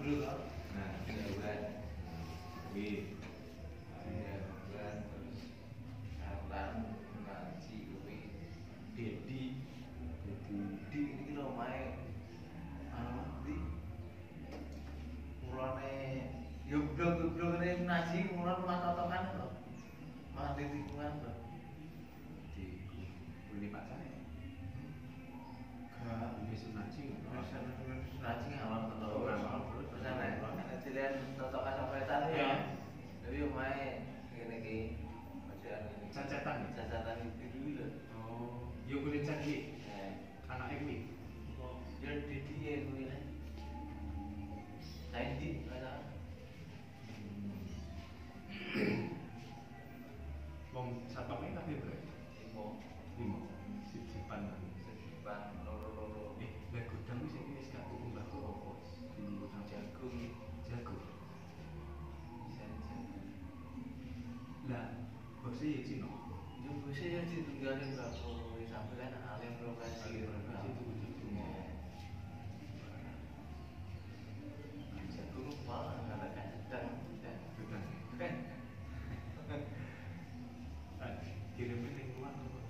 berubah. Nah, nah nanti Amin. Dedi, Dedi. Ini kira main anu di mulane ya yo blok blok nasi mulan mata tokan kok mati tikungan kok mae ngene iki. Cacetan, cacetan. Nah, lingkungan